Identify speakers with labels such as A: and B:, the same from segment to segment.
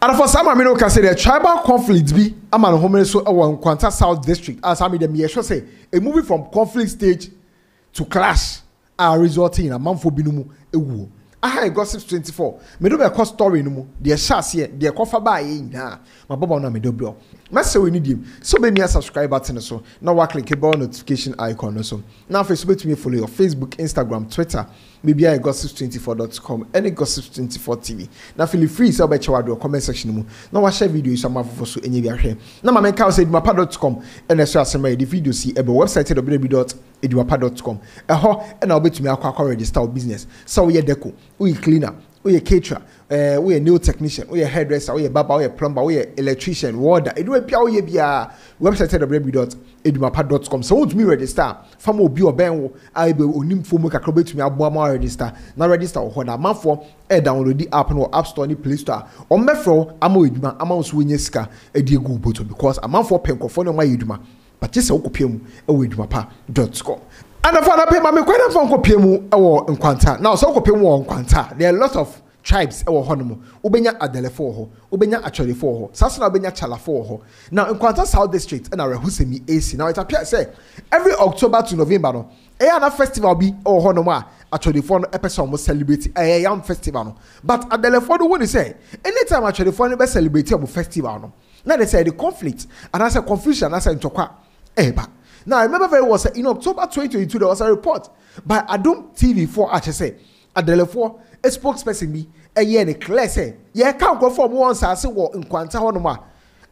A: And for some, I mean, can say the tribal conflict be I'm an home so uh, our Kwanta South District. As I mean, them yes, say a moving from conflict stage to clash are resulting in a month for binumu ewu. aha gossip 24 medo bɛkɔ story no mu deɛ hyɛ aseɛ deɛ kɔfa baa yɛ nyinaa mabɔbɔ no a medɔbrɛ mɛsɛ wɔ ni diem sɛ wobɛmia subscribe button so na woaclick bell notification icon no so na afei so wobɛtumi follow your facebook instagram twitter biribi ayɛ gossip24.com ɛne gossip24 tv na feel free sɛ wobɛkyɛ wɔ comment section mu na wahyɛ video yi so ama foforɔ so ɛnyɛ bi ahwɛ na ma menka wo sɛ adwumapa.com ɛna ɛso asɛm a yɛde video si ɛbɛ website www.adwumapa.com ɛhɔ ɛna wobɛtumi akɔ akɔ register wo business. Sɛ woyɛ deco woyɛ cleaner woyɛ caterer ɛɛ woyɛ nail technician woyɛ hairdresser woyɛ barber woyɛ plumber woyɛ electrician warder. Edwuma bia woyɛ bia website www.edumapa.com sɛ wotumi register. Fama obi ɔbɛn wo a ebe onim fom kakra obetumi aboa ma register. Na register wɔ hɔ na amanfoɔ ɛɛ download app no wɔ app store ne play store. Wɔn bɛfrɛ wo ama wɔ edwuma ama nso wɔnyɛ sika ɛde egu bɔtɔ because amanfoɔ pɛ nkɔfoɔ na wɔn ayɛ edwuma. Bàtí sɛ wokɔpie mu ɛwɔ edwumapa.com anafo anapɛ maame kwan nafa nkɔpie mu ɛwɔ nkwanta. Na ɔsɛ wokɔpie mu wɔ nkwanta. There are a lot of tribes ɛwɔ hɔ nom wobɛnya adelefo wɔ hɔ. Wobɛnya atwɛrefo wɔ hɔ. Saa so na wobɛnya kyalafo wɔ hɔ. Na nkwanta south district ɛna rehusemi ac na it appear sɛ every october to november no ɛyɛ ana festival bi ɛwɔ hɔ nom a atwɛrefo no ɛpɛ sɛ celebrate. Ɛyɛ yam festival no. But adelefo no wɔn ni sɛ anytime atwɛrefo no bɛ celebrate wɔn festival no na de sɛ the conflict anaasɛ confusion anaasɛ ntɔkwa ɛɛba now i remember very well say in october 2022 there was a report by adom tv4 akyɛ sɛ adelefo a spokesperson bi ɛyɛ ne clear sɛ yɛka nkurɔfoɔ a wɔn nsaase wɔ nkwanta hɔnom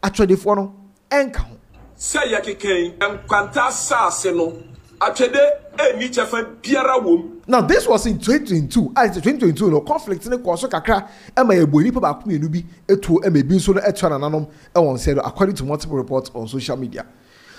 A: a atwɛdefoɔ no ɛnka ho.
B: sɛ yɛkeka nkwanta saase no atwɛde ɛni kyɛfɛ biara wɔ mu.
A: now this was in 2022 a ti 2022 no conflict ne kɔɔ so kakra ɛma yɛbɔ nipa baako mmienu bi etuo ɛma ebi nso no ɛtua nananom ɛwɔ nsɛm according to multiple reports on social media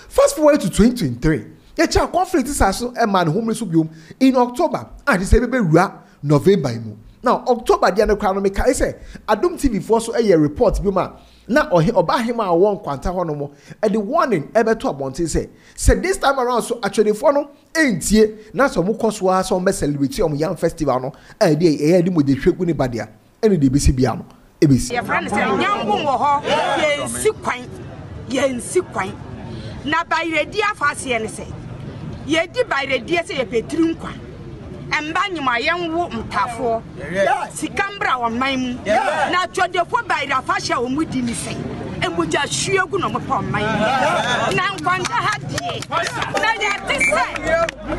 A: fast forward to 2023 yɛkyɛ conflict saa so ɛma ne homere so biom in october a de sɛ ɛbɛbɛwura november mu now october deɛ no kora no mekae sɛ adom tv foɔ so ɛyɛ report bi mu a na ɔhe ɔbaahema a ɔwɔ nkwanta hɔ no mo ɛde warning ɛbɛto abɔnten sɛ sɛ this time around so atwɛdefoɔ no ɛntie na sɛ ɔmo kɔ so ara sɛ ɔmo bɛ celebrate ɔmo yam festival no ɛyɛ ɛyɛ de mo de hwɛ gu ne ba deɛ ɛne deɛ ebesi bia no ebesi.
C: yɛfrɛ no sɛ nyambo wɔ hɔ yɛnsi kwan yɛnsi kwan na bayerɛdi afa aseɛ ne sɛ yɛdi bayerɛdiɛ sɛ yɛpɛ nkwa. Mba nyima yɛnwo mtafoɔ. Sika mbra ɔman mu. Na twɔdefoɔ bayerɛ afa hyɛ a wɔn di ne sɛ mogya hwie gu na ɔmopɛ ɔman mu. Na nkwanta ha deɛ na yɛte sɛ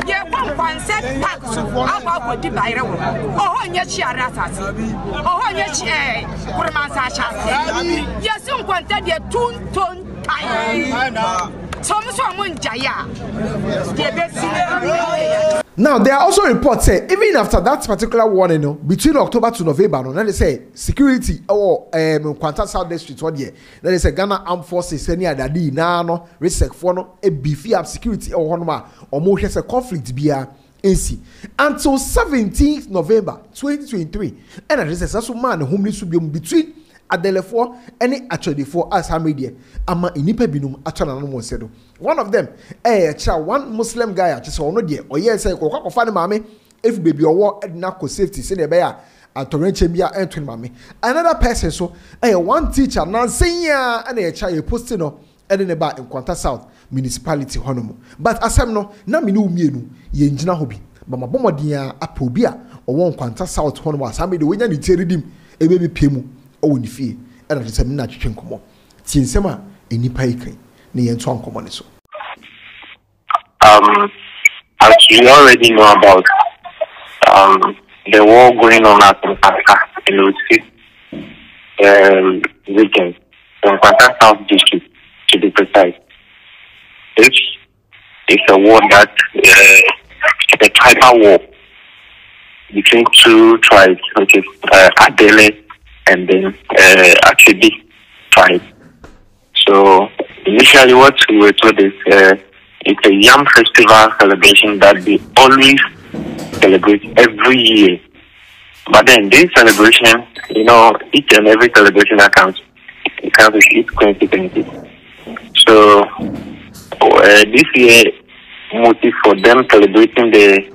C: yɛkɔ nkwansɛ park so abɔ akɔdi bayerɛ wɔ ɔhɔ nyɛ hyiare asase. Ɔhɔ nyɛ hyiɛ koromansa ahyɛ aseɛ yɛsi nkwanta deɛ tuntontan
A: Now there are also reports say even after that particular warning, no, between October to November, no, they say security or um Kwanta South District one year. Then they say Ghana Armed Forces any other day na no research for no a beefy up security or one more or more a conflict beer, nsi uh, until 17th November 2023. And I just said that's man whom this will be between adelefoɔ ne atwɛdefoɔ a saa mmeri deɛ ama nnipa binom atwa n'anom wɔn nsa do. One of them ɛyɛ kyerɛ one muslim guy a kyerɛ sɛ ɔno deɛ ɔyɛ sɛ kɔkɔ akɔfa ne maame efi beebi ɔwɔ ɛde n'akɔ safety sɛdeɛ ɛbɛyɛ a atɔrɛnkyɛn bi a ɛnto ne maame. Another person so ɛyɛ one teacher nansan yi a ɛna yɛ kyerɛ yɛ posti no ɛde ne ba nkwanta south municipality hɔnom. But asɛm no na mene wo mmienu yɛn gyina hɔ bi. Bama bɔmmɔden a apɛ obi a ɔwɔ nkwanta south hɔnom a saa mmeri deɛ wonya ne tie redim ebe bi pie mu ɔwɔ ne fie ɛna te sɛ mi na atwitwe nkɔmɔ tie nsɛm a nnipa yi kan na yɛn nto nkɔmɔ ne so.
D: Um, as you already know about um, the war going on at Mpata in Lusi um, region, the Mpata South District to be precise. This is a war that uh, a tribal war between two tribes, which is uh, Adele and then uh, actually tribe. So initially, what we were told is uh, it's a yam festival celebration that we always celebrate every year. But then this celebration, you know, each and every celebration that counts, it counts with its consequences. So uh, this year, motive for them celebrating the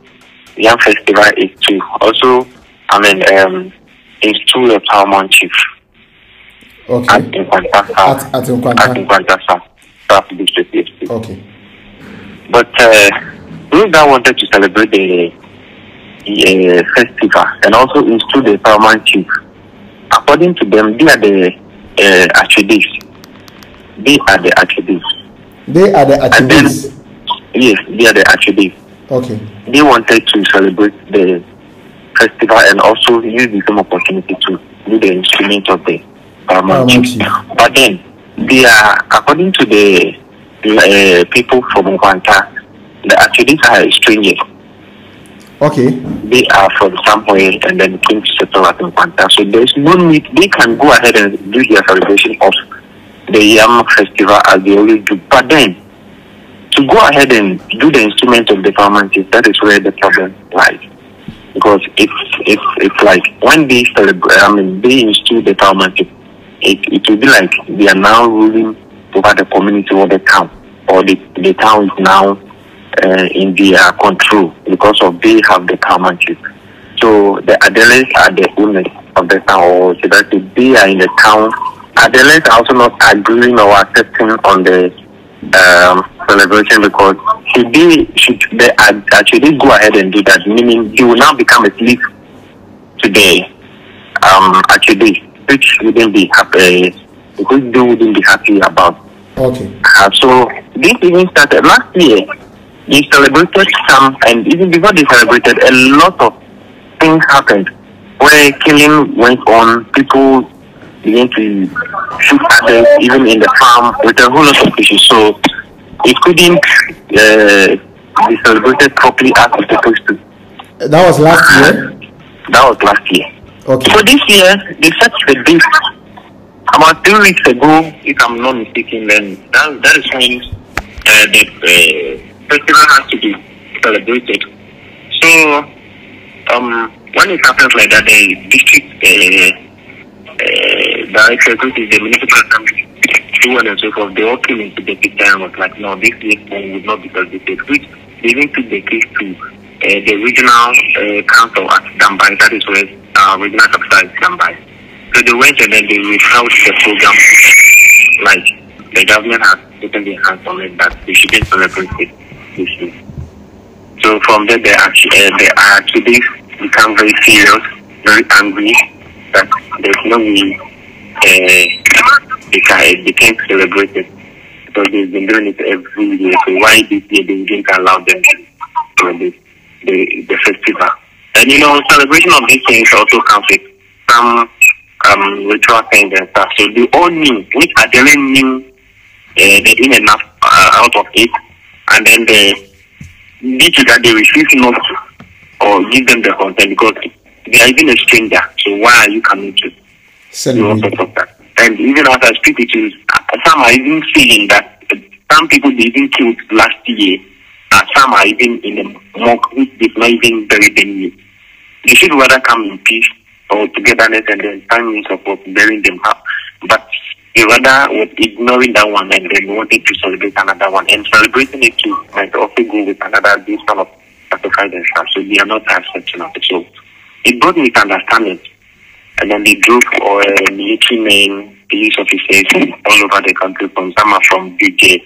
D: yam festival is to also, I mean, um, install a paramount chief.
A: Okay.
D: at
A: At- at Nkwanta.
D: At Nkwanta South, South District. yes.
A: Okay.
D: But uh, that wanted to celebrate the uh, festival and also install the paramount chief, according to them, they are the uh, attributes. They are the attributes.
A: They are the
D: And then,
A: attributes.
D: yes, they are the attributes.
A: Okay.
D: They wanted to celebrate the festival and also use the same opportunity to do the instrument of the chief.
A: chief.
D: But then, they are, according to the uh, people from Nkwanta, the attributes are strangers.
A: Okay.
D: they are from somewhere and then came to settle at Nkwanta. So there's no need, they can go ahead and do their celebration of the Yam festival as they always do. But then, to go ahead and do the instrument of the performances, that is where the problem lies. Because it's, it's, it's like when they celebrate, I mean, they install the performances, it, it will be like they are now ruling over the community or the town, or the, the town is now uh, in their control because of they have the permanent. So the Adeles are the owners of the town, or I say they are in the town. Adeles are also not agreeing or accepting on the um, celebration because should they should they actually go ahead and do that, meaning they will now become a slave today, um, actually, which wouldn't be happy because they wouldn't be happy about.
A: Okay.
D: Uh, so this even started last year. They celebrated some, and even before they celebrated, a lot of things happened where killing went on. People began to shoot others, even in the farm, with a whole lot of issues. So it couldn't uh, be celebrated properly as it's supposed to.
A: That was last year.
D: That was last year.
A: Okay.
D: So this year, they set the date about three weeks ago, if I'm not mistaken, then that, that is when uh, the uh, festival has to be celebrated. So, um, when it happens like that, the district uh, uh, director, which is the municipal assembly, so and so forth, they all came into the picture and was like, no, this year's one would not be celebrated, which they even took the case to uh, the regional uh, council at Dambai, that is where uh, regional capital is Dambai. So they went and then they withheld the program, like the government has taken their hands on it that they shouldn't celebrate it. So from there, they actually, uh, they actually become very serious, very angry that there's no way uh, they, can, they can't celebrate it because they've been doing it every year. So why year they didn't allow them to celebrate the, the festival? And you know, celebration of these things also comes with some um, ritual things and stuff. So they all knew, which Adele knew uh, they didn't enough uh, out of it, and then they due to that they refuse not to or give them the content because they are even a stranger. So why are you coming to And even as I speak, it is uh, some are even feeling that uh, some people they even killed last year, and some are even in a mock which they've not even buried them yet. They should rather come in peace or togetherness and then find means of burying them up. But they rather was ignoring that one and then wanted to celebrate another one. And celebrating it too might also go with another this kind of sacrifice and stuff. So they are not it. So it brought misunderstanding. And then they drove uh, military men, police officers all over the country from some are from DJ,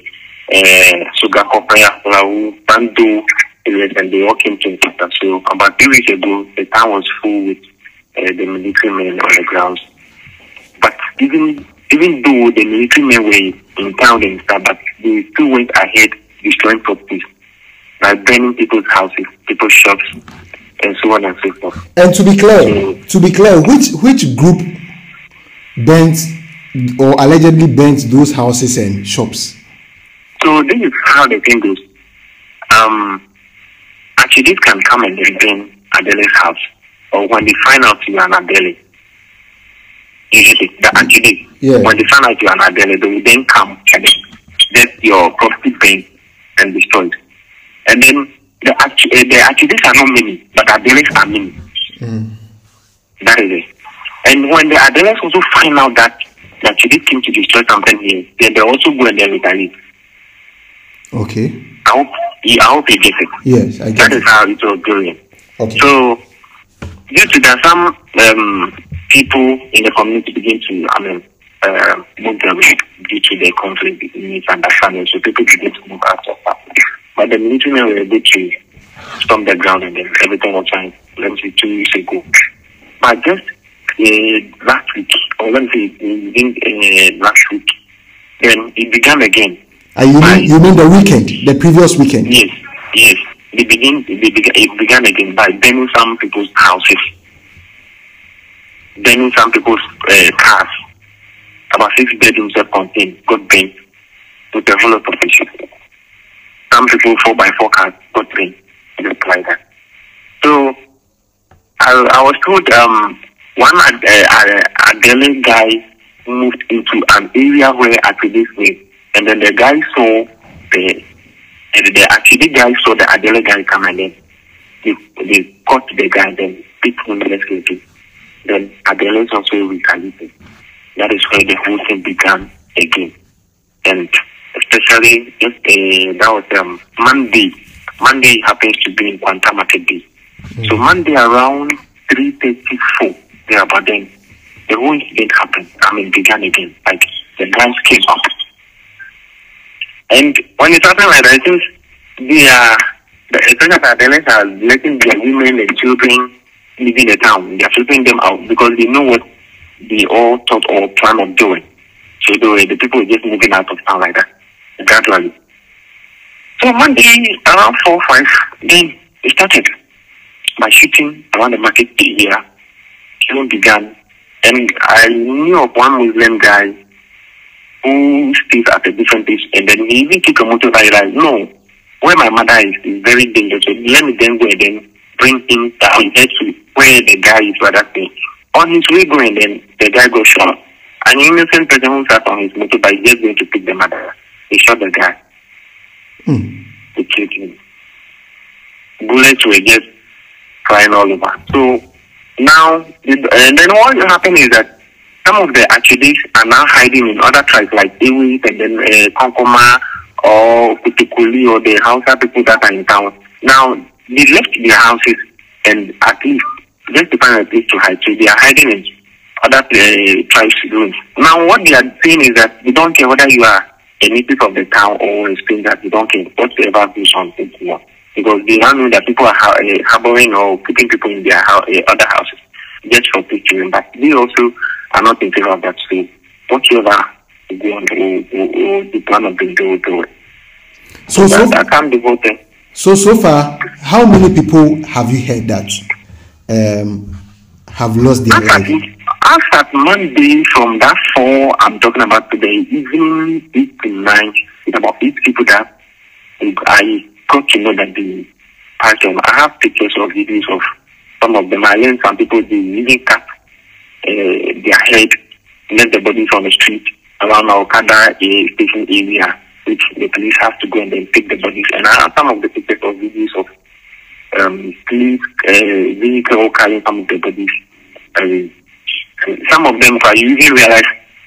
D: uh, Suga Kopaya, Lau, Bando, and they all came to Nkwanta. So about three weeks ago, the town was full with uh, the military men on the grounds. But even even though the military men were in town and stuff, but they still went ahead destroying properties, like burning people's houses, people's shops, and so on and so forth.
A: And to be clear, to be clear, which which group burnt or allegedly burnt those houses and shops?
D: So this is how the thing goes. Um, actually, this can come and then burn Adele's house, or when they find out you are an Adele. Usually, the actually,
A: Yeah.
D: when they find out you are an Adele, they will then come and get your property burned and destroyed. And then the actu- uh, the Achides are not many, but Adeles are many. That is it. And when the Adeles also find out that the Achides came to destroy something here, then they also go and then retaliate.
A: Okay.
D: I hope, I hope you get it.
A: Yes, I get
D: That is
A: it.
D: how it was going.
A: Okay.
D: So, due to that, some um, people in the community begin to, I mean, uh, um, due to the conflict misunderstanding. So people begin to move out of that. But the military were able to storm the ground and then everything was fine. Let me say two weeks ago. But just uh, last week, or let me say within uh, last week, then it began again.
E: Uh, you mean you mean the weekend, the previous weekend?
D: Yes, yes. They begin. They began, it began again by burning some people's houses, burning some people's uh, cars. About six bedrooms that contained got burnt with a whole lot of issues. Some people four by four cars got burnt, just like that. So I, I was told um, one uh, uh, Adele guy moved into an area where Akidis live, and then the guy saw the and the Akidi guy saw the Adele guy come and then they, they caught the guy then beat him mercilessly. Then Adele also retaliated. That is where the whole thing began again. And especially if uh, that was um, Monday. Monday happens to be in Quanta Market Day. So Monday around three thirty four, there about then the whole incident happened. I mean began again. Like the guys came up. And when it happened like that, they are the especially the parents are letting their women and children live in the town, they are flipping them out because they know what they all thought or plan of doing. So the, the people are just moving out of town like that, gradually. So Monday around four five, then it started by shooting around the market area. Killing began, and I knew of one Muslim guy who stays at a different place, and then he even took a motor I like, no, where my mother is is very dangerous. So let me then go and then bring him down here to where the guy is rather staying. On his way going, then the guy got shot. An innocent person who sat on his motorbike just going to pick the mother. He shot the guy.
E: Hmm.
D: He killed him. Bullets were just flying all over. So now, and then what happened is that some of the Achidis are now hiding in other tribes like Iwit and then uh, Konkomba or Kutukuli or the Hausa people that are in town. Now, they left their houses and at least just to find a place to hide. So they are hiding in other uh, tribes' rooms. Now, what they are saying is that they don't care whether you are a native of the town or a that they don't care whatever views on it you want. Because they now know that people are ha- uh, harboring or keeping people in their hou- uh, other houses just for picturing. But they also are not in favor of that. So whatever they go on, the plan of the do, do it.
E: So so
D: that, that can be voted.
E: so so far, how many people have you heard that um, have lost their life?
D: As at Monday, from that four I'm talking about today, evening eight to nine, it's about eight people that I got to know that the person. I have pictures of videos of some of them. I learned some people they even cut uh, their head, left the bodies on the street around Okada uh, station area, which the police have to go and then take the bodies. And I have some of the pictures of videos of um, police uh, vehicle carrying some of the bodies. Some of them, I usually realize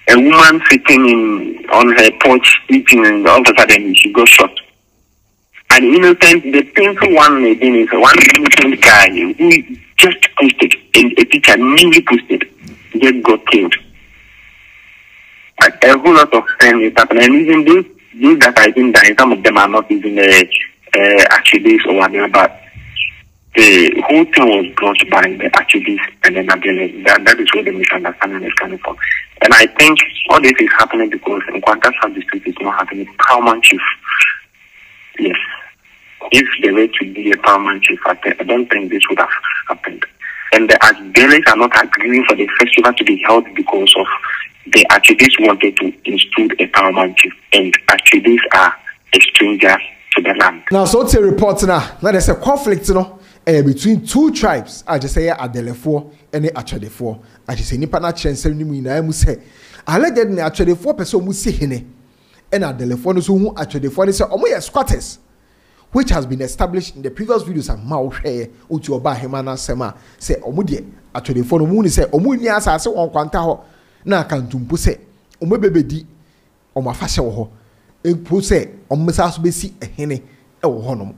D: a woman sitting in on her porch eating, and all of a sudden she got shot. An innocent, the painful one again is one innocent guy who just posted, and a teacher newly posted, just got killed. Like, a whole lot of things is happening, and even those, those that are even dying, some of them are not even uh, uh, actually or whatever, but the whole thing was brought by the activists and then again that, that is where the misunderstanding is coming from. And I think all this is happening because in Kwanta South District is not having a paramount chief. Yes. If there were to be a paramount chief, I I don't think this would have happened. And the Adelaide are not agreeing for the festival to be held because of the activists wanted to install a paramount chief and activists are a stranger to the land.
A: now so te report now, na there's a conflict no eh, between two tribes a kyerɛ sɛ yɛ adelefoɔ ne atwɛdefoɔ a kyerɛ sɛ nipa no akyerɛ nsɛm no mu nyinaa mu sɛ alleged ne atwɛdefoɔ pɛ sɛ ɔmo si hene. Ɛna adelefoɔ no nso hu atwɛdefoɔ no sɛ ɔmo yɛ squatters which has been established in the previous videos a ma wohwɛɛ otu ɔba ahema no asɛm a sɛ ɔmo deɛ atwɛdefoɔ no ɔmo ne sɛ ɔmo nni asase wɔn kwanta hɔ na akantumpo sɛ ɔmo bɛbɛdi ɔmo afahyɛ wɔ hɔ. Mpo sɛ ɔmo sa so bɛsi ɛhene ɛwɔ hɔnom.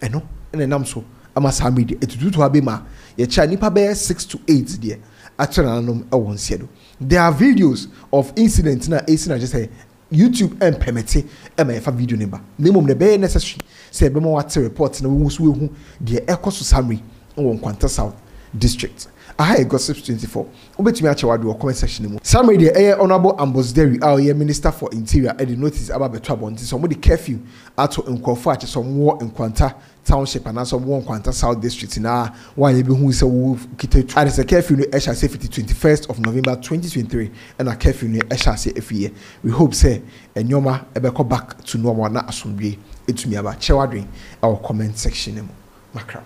A: Ɛno ɛna ɛnam so ama saa media etututu ha bi ma yɛkyɛ nipa bɛyɛ six to eight deɛ akyerɛ nananom ɛwɔ nseɛ do. There are videos of incident na esi na kyerɛ sɛ youtube ɛmpɛmɛte ɛma yɛfa video ne ba. Na mmom na ɛbɛyɛ necessary sɛ ɛbɛma wate report na wɔn nso ehu deɛ ɛkɔ so summary wɔ nkwanta south district aha yɛ gossip twenty four wobɛtumi akyɛ wade wɔ comment section mu. Summary deɛ ɛyɛ honourable ambosderi a ɔyɛ minister for interior ɛde notice aba abɛto abɔnten sɛ wɔde curfew ato nkurɔfoɔ a kyɛ sɛ wɔwɔ nkwanta township anaasɛ wɔwɔ nkwanta south district. Na wɔn a yɛbɛhu sɛ wɔwɔ kita tu ade sɛ curfew no ɛhyɛ ase fiti twenty first of november twenty twenty three ɛna curfew no ɛhyɛ ase efi we hope sɛ nneɛma ɛbɛkɔ back to normal na asomdwe. Etumi aba kyɛw adwene ɛwɔ comment section mu. Makra.